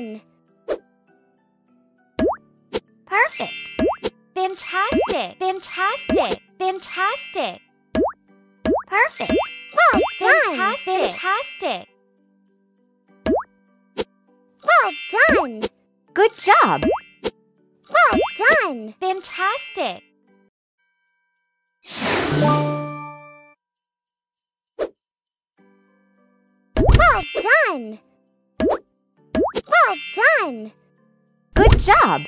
done! Perfect! Fantastic! Fantastic! Fantastic! Perfect! Well done! Fantastic! Fantastic! Well done! Good job! Well done! Fantastic! Well done! Done! Good job!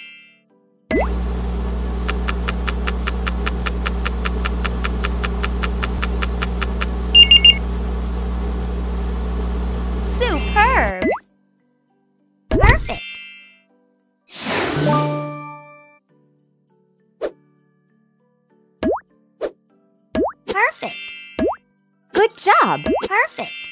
Superb! Perfect! Perfect! Good job! Perfect!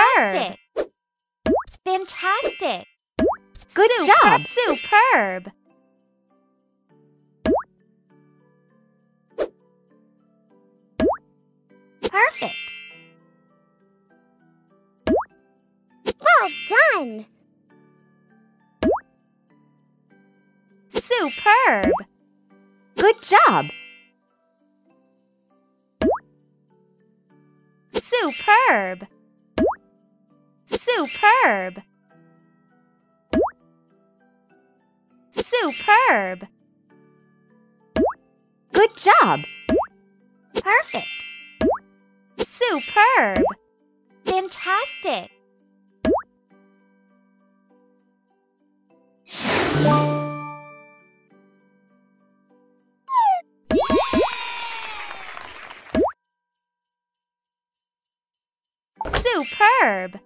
Superb! Fantastic! Good Super- job! Superb! Perfect! Well done! Superb! Good job! Superb! Superb! Superb! Good job! Perfect! Superb! Fantastic! Superb!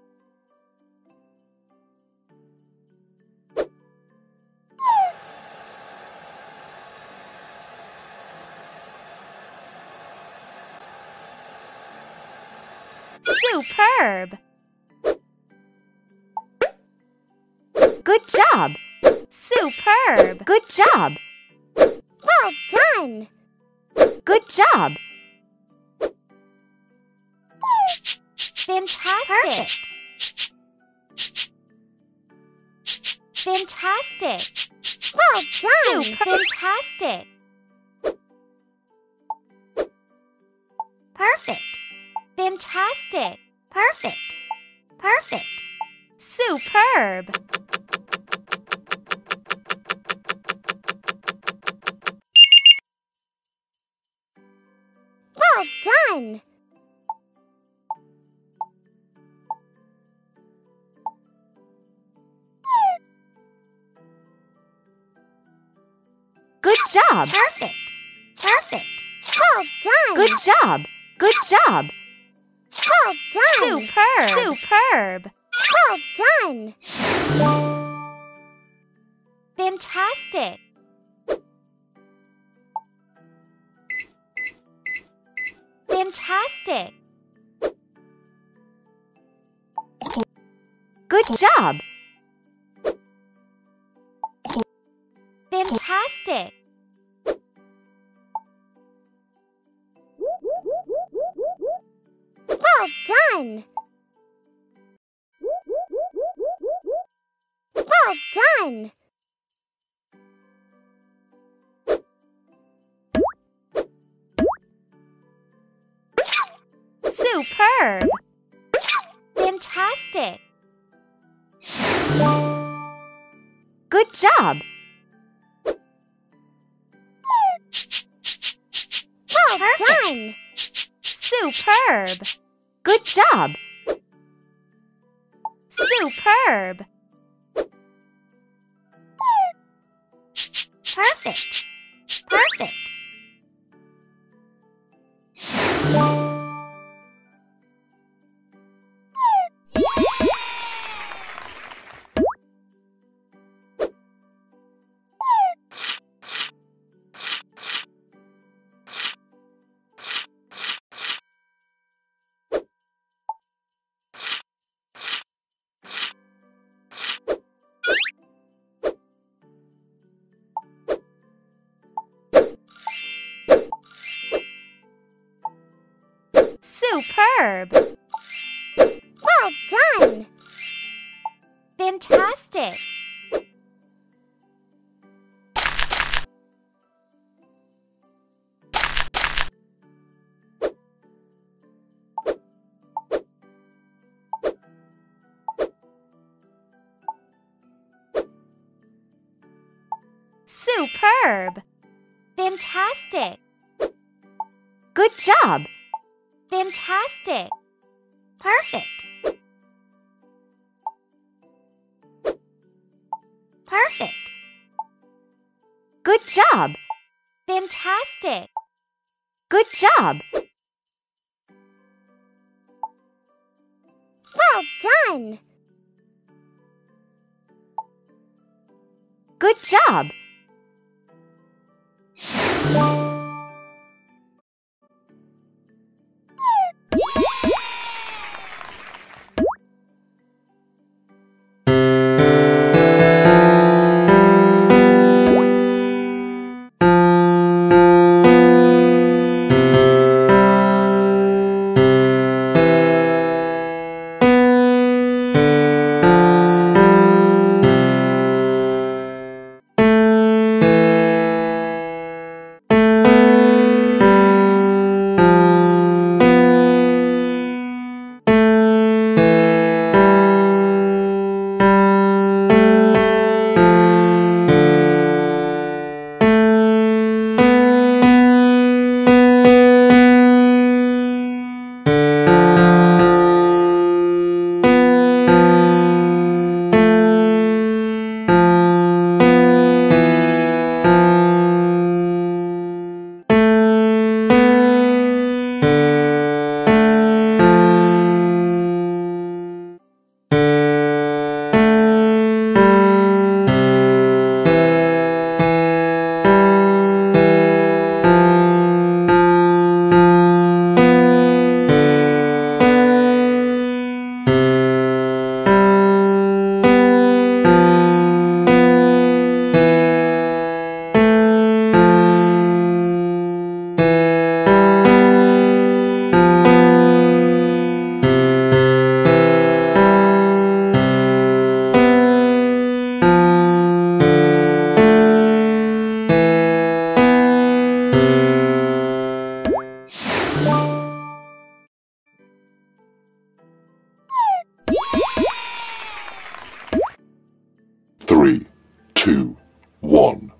Superb! Good job! Superb! Good job! Well done! Good job! Fantastic! Perfect. Fantastic! Well done! Super fantastic! Perfect! Fantastic! Perfect! Perfect! Superb! Well done! Good job! Perfect! Perfect! Well done! Good job! Good job! Well done! Superb! Superb! Well done! Fantastic! Fantastic! Good job! Fantastic! Well done! done. Superb! Fantastic! Good job. Well Perfect. done. Superb! Job. Superb! Perfect! Perfect! Superb! Well done. Fantastic! Superb! Fantastic! Good job. Fantastic! Perfect! Perfect! Good job. Fantastic! Good job. Well done. Good job. Two, one.